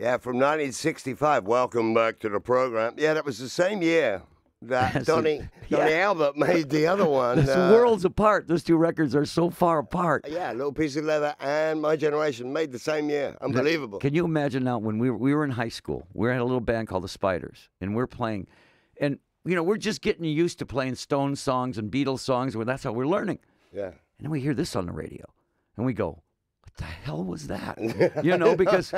Yeah, from 1965. Welcome back to the program. Yeah, that was the same year that Donnie, Donnie Elbert made the other one. It's uh, worlds apart. Those two records are so far apart. Yeah, Little Piece of Leather and My Generation made the same year. Unbelievable. Can you imagine now when we were, we were in high school? We had a little band called the Spiders, and we're playing, and you know we're just getting used to playing Stone songs and Beatles songs. Well, that's how we're learning. Yeah. And then we hear this on the radio, and we go, "What the hell was that?" you know, because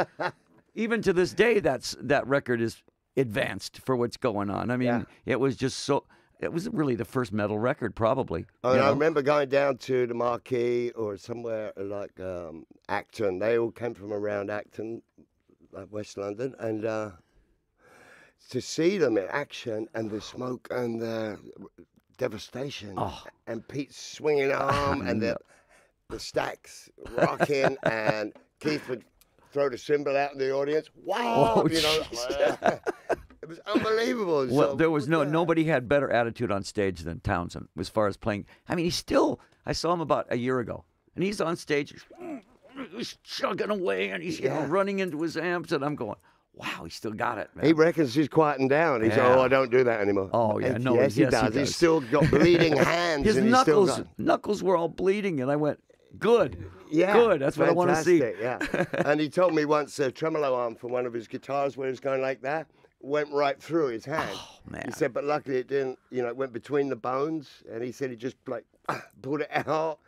even to this day, that's that record is advanced for what's going on. I mean, Yeah. it was just so. It was really the first metal record, probably. I, mean, I remember going down to the Marquee or somewhere like um, Acton. They all came from around Acton, like West London, and uh, to see them in action and the smoke and the devastation Oh. and Pete's swinging arm and the the stacks rocking and Keith would throw the cymbal out in the audience. Wow, Oh, you know, it was unbelievable. Well, So, there was no the- nobody had better attitude on stage than Townsend as far as playing. I mean, he's still. I saw him about a year ago, and he's on stage, he's chugging away, and he's you know running into his amps, and I'm going, "Wow, he still got it, man." He reckons he's quieting down. He's said, Yeah. "Oh, I don't do that anymore." Oh, yeah, And no, yes, yes, he he does. does. He's still got bleeding hands. his and he's still knuckles got- knuckles were all bleeding, and I went, "Good, yeah, good. That's what I want to see." Yeah, and he told me once a tremolo arm from one of his guitars where he was going like that went right through his hand. Oh, man. He said, but luckily it didn't. You know, it went between the bones, and he said he just like pulled it out.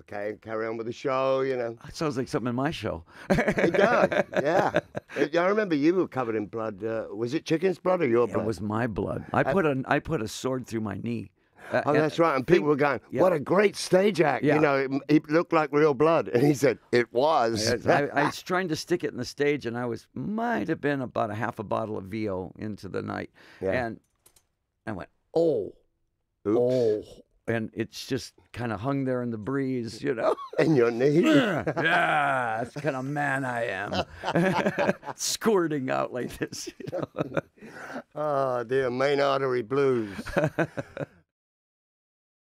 Okay, and carry on with the show. You know. That sounds like something in my show. It does, yeah. It- I remember you were covered in blood. Uh, was it chicken's blood or your blood? it was my blood. I put a I put a sword through my knee. Uh, Oh, that's right. And people were going, "What a great stage act!" Yeah. You know, it, it looked like real blood, and he said, "It was." I, I was trying to stick it in the stage, and I was might have been about a half a bottle of VO into the night, Yeah. and I went, oh, Oops. oh, and it's just kind of hung there in the breeze, you know. And your knee. yeah, that's the kind of man I am, squirting out like this. You know? oh dear, main artery blues.